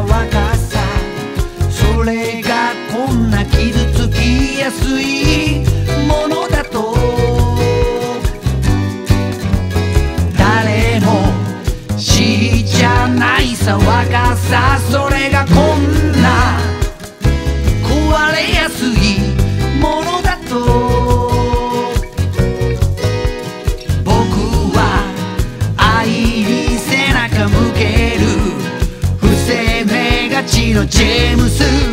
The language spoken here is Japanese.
若さ。それがこんな傷つきやすい。ちのジェームス